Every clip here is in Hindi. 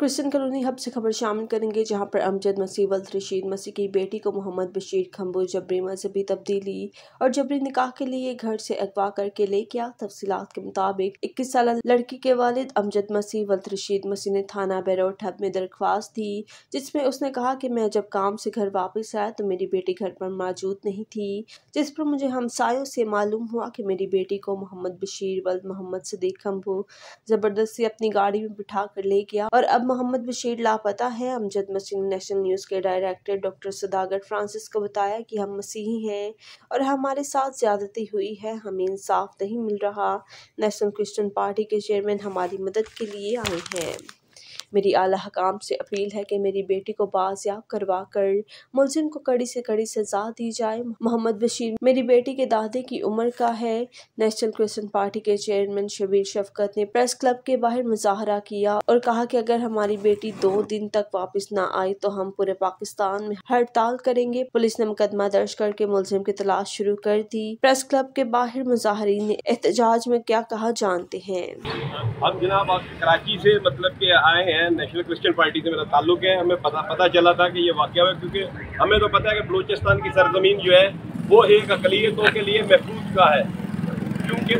क्रिश्चियन कॉलोनी हब से खबर शामिल करेंगे, जहाँ पर अमजद मसीह, वल्द रशीद मसीह की बेटी को मोहम्मद बशीर खम्बू जबरी मजहबी तब्दीली और जबरी निकाह के लिए घर से अगवा करके ले गया। तफसीत के मुताबिक, इक्कीस साल लड़की के वालिद अमजद मसीह, वल्द रशीद मसीह ने थाना बैरोट हब में दरख्वास्त दी, जिसमें उसने कहा कि मैं जब काम से घर वापस आया तो मेरी बेटी घर पर मौजूद नहीं थी, जिस पर मुझे हमसायों से मालूम हुआ कि मेरी बेटी को मोहम्मद बशीर, वल्द मोहम्मद सदीक खम्बू ज़बरदस्ती अपनी गाड़ी में बिठा कर ले गया और अब मोहम्मद बशीर लापता है। अमजद मसीह नेशनल न्यूज़ के डायरेक्टर डॉक्टर सदागर फ्रांसिस को बताया कि हम मसीही हैं और हमारे साथ ज़्यादती हुई है। हमें इंसाफ नहीं मिल रहा। नेशनल क्रिश्चियन पार्टी के चेयरमैन हमारी मदद के लिए आए हैं। मेरी आला हकाम से अपील है कि मेरी बेटी को बाजियाब करवा कर, मुलजिम को कड़ी से कड़ी सजा दी जाए। मोहम्मद बशीर, मेरी बेटी के दादे की उम्र का है। नेशनल क्रिश्चियन पार्टी के चेयरमैन शबीर शफकत ने प्रेस क्लब के बाहर मुजाहरा किया और कहा कि अगर हमारी बेटी दो दिन तक वापस न आई तो हम पूरे पाकिस्तान में हड़ताल करेंगे। पुलिस ने मुकदमा दर्ज करके मुलजिम की तलाश शुरू कर दी। प्रेस क्लब के बाहर मुजाहरीन ने एहतजाज में क्या कहा जानते हैं। हम जनाब कराची से मतलब के आए हैं। हैं नेशनल क्रिश्चियन पार्टी से मेरा ताल्लुक है। हमें पता पता चला था कि ये वाक्य हुआ क्योंकि हमें तो पता है कि बलूचिस्तान की सरजमीन जो है, वो एक अकलीतों के लिए महफूज का है। क्योंकि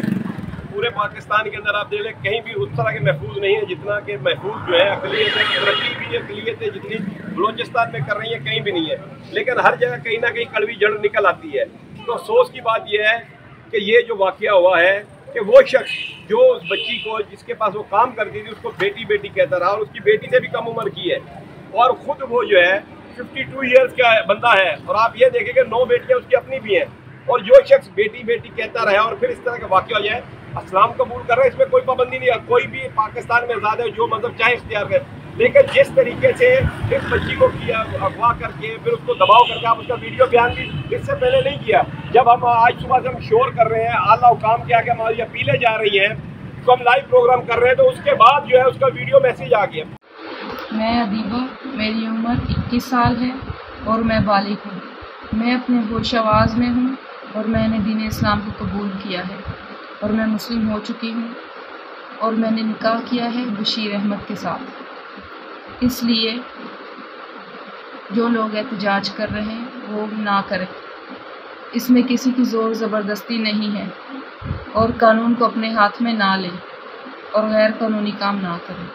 पूरे पाकिस्तान के अंदर आप देख लें, कहीं भी उस तरह के महफूज नहीं है जितना कि महफूज जो है, अकलीत है, तरक्की भी अकलीतें जितनी बलोचिस्तान में कर रही है, कहीं भी नहीं है। लेकिन हर जगह कहीं ना कहीं कड़वी जड़ निकल आती है। तो अफसोस की बात यह है कि ये जो वाक़ हुआ है कि वो शख्स जो उस बच्ची को, जिसके पास वो काम करती थी, उसको बेटी बेटी कहता रहा और उसकी बेटी से भी कम उम्र की है। और ख़ुद वो जो है 52 ईयर्स का बंदा है और आप ये देखें कि नौ बेटियाँ उसकी अपनी भी हैं। और जो शख्स बेटी बेटी कहता रहा और फिर इस तरह का वाक्य हो जाए असलाम कबूल कर रहा है, इसमें कोई पाबंदी नहीं है। कोई भी पाकिस्तान में आज़ाद है जो मतलब चाहे इख्तियार करे। लेकिन जिस तरीके से इस बच्ची को किया, अगवा करके, फिर उसको दबाव करके आप उसका वीडियो बयान भी इससे पहले नहीं किया। जब हम आज सुबह से हम शोर कर रहे हैं, आला काम के आगे हमारी अपीलें जा रही हैं तो हम लाइव प्रोग्राम कर रहे हैं तो उसके बाद जो है उसका वीडियो मैसेज आ गया। मैं अदीबा, मेरी उम्र इक्कीस साल है और मैं बालिक हूँ। मैं अपने होश आवाज़ में हूँ और मैंने दीन इस्लाम को कबूल किया है और मैं मुस्लिम हो चुकी हूँ और मैंने निकाह किया है बशीर अहमद के साथ। इसलिए जो लोग एहतजाज कर रहे हैं, वो ना करें। इसमें किसी की ज़ोर ज़बरदस्ती नहीं है और कानून को अपने हाथ में ना लें और गैर कानूनी काम ना करें।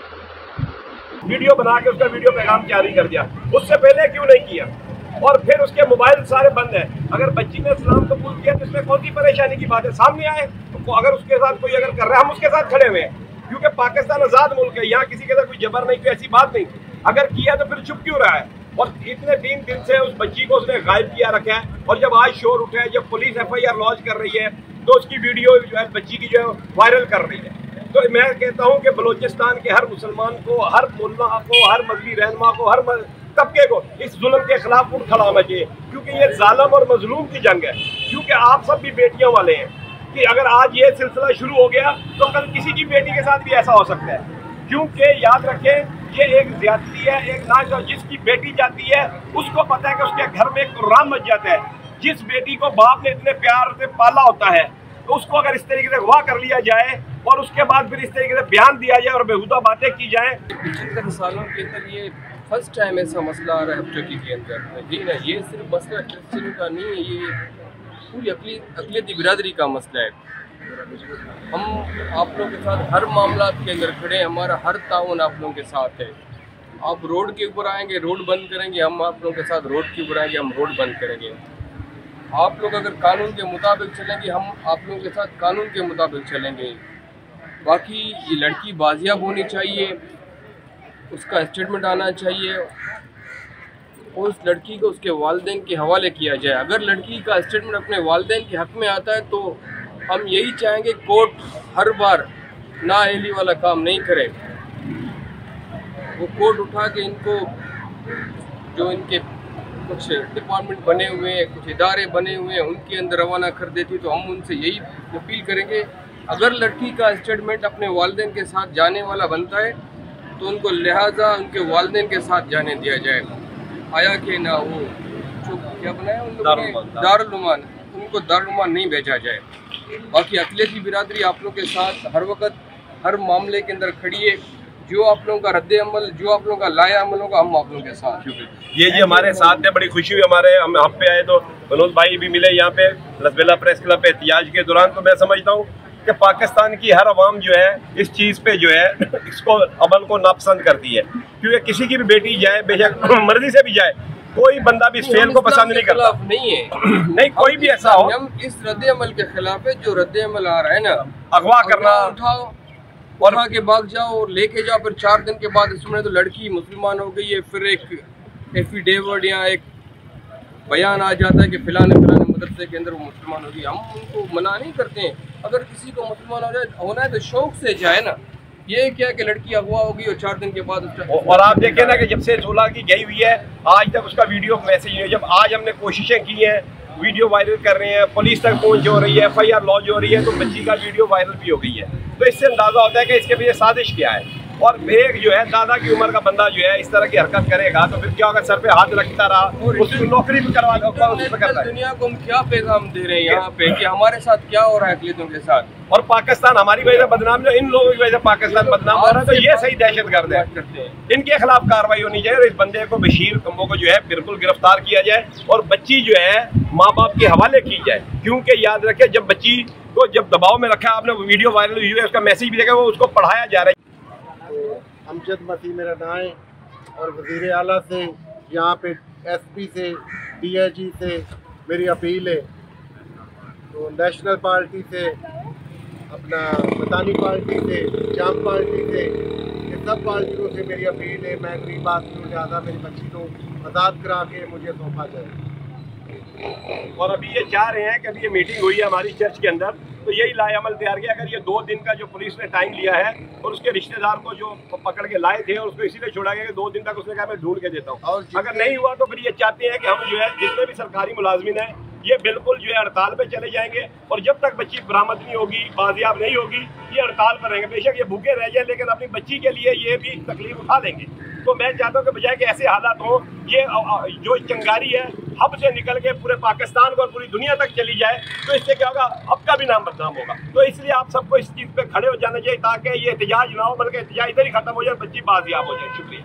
वीडियो बना के उसका वीडियो पैगाम जारी कर दिया। उससे पहले क्यों नहीं किया? और फिर उसके मोबाइल सारे बंद है। अगर बच्ची ने इस्लाम कबूल किया तो इसमें कौन सी परेशानी की बात है? सामने आए तो अगर उसके साथ कोई अगर कर रहा है, हम उसके साथ खड़े हुए हैं। क्योंकि पाकिस्तान आज़ाद मुल्क है, यहाँ किसी के साथ कोई जबर नहीं, कोई ऐसी बात नहीं। अगर किया तो फिर चुप क्यों रहा है? और इतने तीन दिन से उस बच्ची को उसने गायब किया रखा है, और जब आज शोर उठा है, जब police F I R launch कर रही है तो उसकी वीडियो जो है, बच्ची की जो है, वायरल कर रही है। तो मैं कहता हूँ कि बलोचिस्तान के हर मुसलमान को, हर मुल्ला को, हर मजहबी रहनमा को, हर तबके को इस जुल्म के खिलाफ उठ खड़ा होना चाहिए, क्योंकि ये जालम और मजलूम की जंग है। क्योंकि आप सब भी बेटियों वाले हैं। कि अगर आज ये सिलसिला शुरू हो गया तो कल किसी की बेटी के साथ भी ऐसा हो सकता है। क्योंकि याद रखें, ये एक ज्यादती है, एक ना जिसकी बेटी जाती है, उसको पता है कि उसके घर में कुरान मच जाता है। जिस बेटी को बाप ने इतने प्यार से पाला होता है तो उसको अगर इस तरीके से अगवा कर लिया जाए, और उसके बाद फिर इस तरीके से बयान दिया जाए और बेहुदा बातें की जाए। पिछहत्तर सालों के अंदर ये फ़र्स्ट टाइम ऐसा मसला आ रहा है के अंदर। ये सिर्फ़ मसला का नहीं है, ये पूरी अकली अकलीती बिरादरी का मसला है। हम आप लोगों के साथ हर मामला के अंदर खड़े हैं, हमारा हर ताउन आप लोगों के साथ है। आप रोड के ऊपर आएँगे, रोड बंद करेंगे, हम आप लोगों के साथ रोड के ऊपर आएँगे, हम रोड बंद करेंगे। आप लोग अगर कानून के मुताबिक चलेंगे, हम आप लोगों के साथ कानून के मुताबिक चलेंगे। बाकी ये लड़की बाजियाब होनी चाहिए, उसका स्टेटमेंट आना चाहिए उस लड़की को उसके वालदेन के हवाले किया जाए। अगर लड़की का स्टेटमेंट अपने वालदेन के हक़ में आता है तो हम यही चाहेंगे कोर्ट हर बार ना एहली वाला काम नहीं करे। वो कोर्ट उठा के इनको, जो इनके कुछ डिपार्टमेंट बने हुए हैं, कुछ इदारे बने हुए हैं, उनके अंदर रवाना कर देती तो हम उनसे यही अपील करेंगे, अगर लड़की का स्टेटमेंट अपने वालदेन के साथ जाने वाला बनता है तो उनको लिहाजा उनके वालदेन के साथ जाने दिया जाए आया कि ना वो जो क्या बनाया उन लोगों ने? दारुलमान उनको दारुलमान नहीं भेजा जाए। बाकी अकलीती बिरादरी आप लोग के साथ हर वक्त हर मामले के अंदर खड़ी है। जो आप लोगों का रद्द अमल जो आप लोगों का लाया अमल होगा हम आप लोगों के साथ। ये जी हमारे साथ है बड़ी खुशी हुई हमारे। हम हम पे आए तो मनोज भाई भी मिले यहाँ पे लसबेला प्रेस क्लब पे। एहतियाज के दौरान तो मैं समझता हूँ कि पाकिस्तान की हर आवाम जो है इस चीज़ पे जो है इसको अमल को नापसंद करती है। क्योंकि किसी की भी बेटी जाए बेशक मर्ज़ी से भी जाए कोई बंदा भी इस फेल को पसंद नहीं करता। नहीं है। नहीं कोई भी ऐसा हो। हम इस रद्द अमल के खिलाफ है जो रद्द अमल आ रहा है ना। अगवा करना। उठाओ उठा के भाग जाओ और लेके जाओ फिर चार दिन के बाद इसमें तो लड़की मुसलमान हो गई है फिर एक एफिडेविट या एक बयान आ जाता है कि फ़िलहाल फ़िलहाल मदरसे के अंदर वो मुसलमान होगी हम उनको मना नहीं करते हैं। अगर किसी को मुसलमान हो जाए होना है तो शौक से जाए ना। ये क्या कि लड़की अगवा होगी और चार दिन के बाद और आप देखिए ना कि जब से झूला की गई हुई है, आज तक उसका वीडियो मैसेज नहीं जब आज हमने कोशिशें की हैं, वीडियो वायरल कर रहे हैं, पुलिस तक पहुँच हो रही है एफ़ आई आर लॉन्च हो रही है तो बच्ची का वीडियो वायरल भी हो गई है। तो इससे अंदाज़ा होता है कि इसके पीछे साजिश क्या है। और एक जो है दादा की उम्र का बंदा जो है इस तरह की हरकत करेगा तो फिर क्या होगा सर पे हाथ रखता रहा उसकी नौकरी भी करवा दो करता है? दुनिया को हम क्या पैगाम दे रहे हैं यहाँ पे कि हमारे साथ क्या हो रहा है अकलीतों के साथ? और पाकिस्तान हमारी वजह से बदनाम जो इन लोगों की वजह से पाकिस्तान बदनाम हो रहा है तो ये सही दहशत गर्द है। इनके खिलाफ कार्रवाई होनी चाहिए और इस बंदे को बशीर कम्बो को जो है बिल्कुल गिरफ़्तार किया जाए और बच्ची जो है माँ बाप के हवाले की जाए। क्योंकि याद रखे जब बच्ची को जब दबाव में रखा आपने वीडियो वायरल हुई है उसका मैसेज भी देखा वो उसको पढ़ाया जा रहा है अमजद मसीह मेरा नाम है और वज़ीर अला से, यहाँ पे एसपी से डीआईजी से मेरी अपील है। तो नेशनल पार्टी से, अपना मतानी पार्टी से, जाम पार्टी से, ये सब पार्टियों से मेरी अपील है। मैं गरीब आदमी हूँ ज़्यादा मेरी बच्ची को आज़ाद करा के मुझे सौंपा जाए। और अभी ये चाह रहे हैं कि अभी ये मीटिंग हुई है हमारी चर्च के अंदर तो यही लाए अमल तैयार किया। अगर ये दो दिन का जो पुलिस ने टाइम लिया है और उसके रिश्तेदार को जो पकड़ के लाए थे और उसको इसीलिए छोड़ा गया कि दो दिन तक उसने कहा मैं ढूंढ के देता हूँ। अगर नहीं हुआ तो फिर ये चाहते हैं कि हम जो है जितने भी सरकारी मुलाजमिन हैं ये बिल्कुल जो है हड़ताल पे चले जाएँगे। और जब तक बच्ची बरामद नहीं होगी बाजियाब नहीं होगी ये हड़ताल पर रहेंगे। बेशक ये भूखे रह जाए लेकिन अपनी बच्ची के लिए ये भी तकलीफ़ उठा लेंगे तो मैं चाहता हूँ कि बजाय के ऐसे हालात हों, ये जो चंगारी है, हब से निकल के पूरे पाकिस्तान को और पूरी दुनिया तक चली जाए तो इससे क्या होगा, हब का भी नाम बदनाम होगा। तो इसलिए आप सबको इस चीज़ पर खड़े हो जाना चाहिए, ताकि ये एहतजाज ना हो, बल्कि एहतजाज इधर ही खत्म हो जाए बच्ची बाजियाब हो जाए। शुक्रिया।